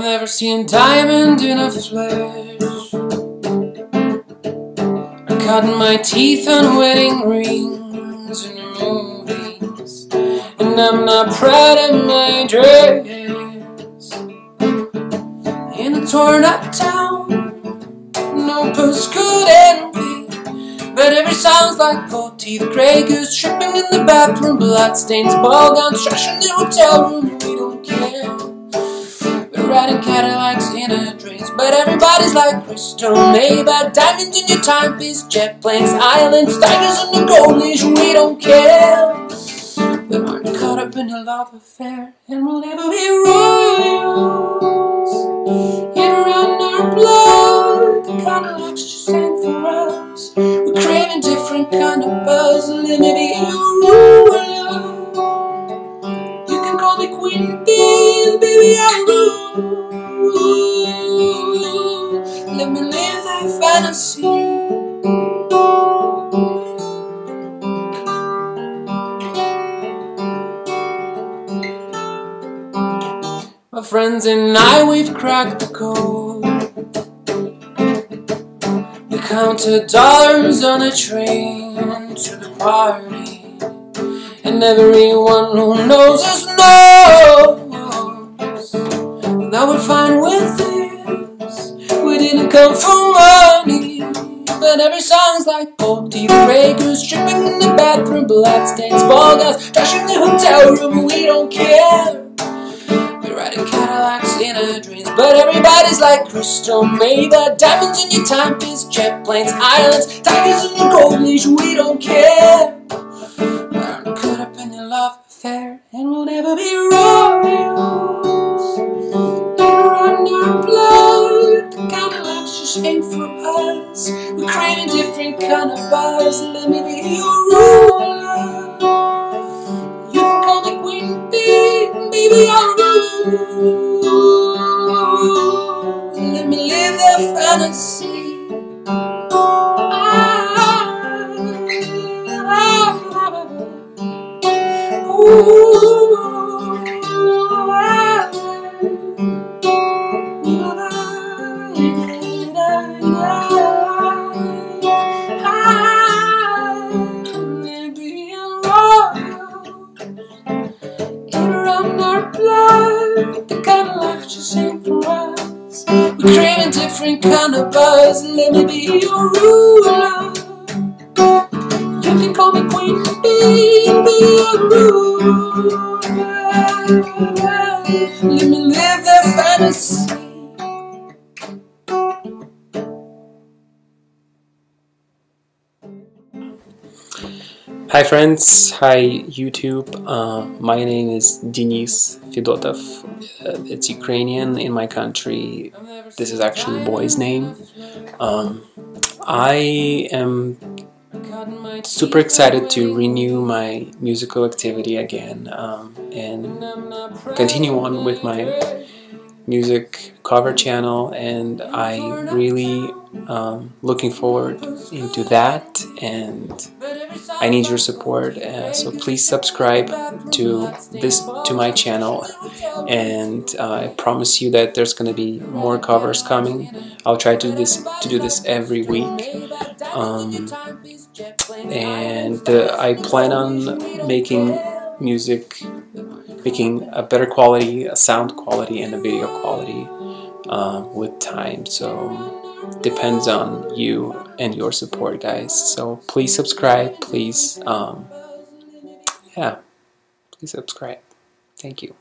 never seen diamond in a flash. I cut my teeth on wedding rings in movies, and I'm not proud of my dress. In a torn up town, no puss could envy, but every song's like gold teeth, Grey Goose tripping in the bathroom, bloodstains, ball gowns, trash in the hotel room. We don't care. Riding Cadillacs in a dreams, but everybody's like crystal Maybach, diamonds in your timepiece, jet planes, islands, tigers in the gold leash. We don't care. We aren't caught up in a love affair, and we'll never be royals. It run our blood, the looks just ain't for us. We're craving different kind of buzz. Let me be your ruler. Call me Queen baby I'll rule. Let me live that fantasy. My friends and I, we've cracked the code. We counted dollars on a train to the party, and everyone who knows us knows that we're fine with this. We didn't come for money, but every song's like gold teeth, breakers, tripping in the bathroom, bloodstains, ball gowns, trash in the hotel room. We don't care. We're riding Cadillacs in our dreams, but everybody's like crystal made Maybach, diamonds in your timepiece, jet planes, islands, tigers in the gold leash. We don't care. Affair, and we'll never be royals. Never on our blood, the Cadillacs just ain't for us. We're craving different kind of buzz. Let me be your ruler. You can call me Queen Bee, baby I'll craving different kind of buzz. Let me be your ruler. You can call me Queen be your ruler. Let me live that fantasy. Hi friends, hi YouTube. Uh, my name is Denys Fedotov. Uh, it's Ukrainian in my country. This is actually a boy's name. Um, I am super excited to renew my musical activity again um, and continue on with my music cover channel and I really um, looking forward into that and I need your support uh, so please subscribe to this to my channel and uh, I promise you that there's gonna be more covers coming. I'll try to do this to do this every week um, and uh, I plan on making music making a better quality, a sound quality, and a video quality uh, with time. So depends on you and your support, guys. So please subscribe. Please, um, yeah, please subscribe. Thank you.